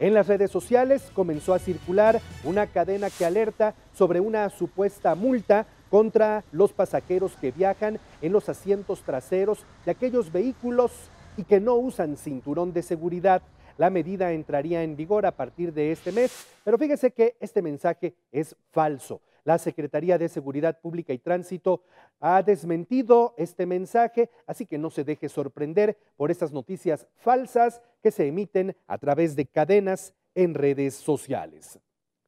En las redes sociales comenzó a circular una cadena que alerta sobre una supuesta multa contra los pasajeros que viajan en los asientos traseros de aquellos vehículos y que no usan cinturón de seguridad. La medida entraría en vigor a partir de este mes, pero fíjese que este mensaje es falso. La Secretaría de Seguridad Pública y Tránsito ha desmentido este mensaje, así que no se deje sorprender por estas noticias falsas que se emiten a través de cadenas en redes sociales.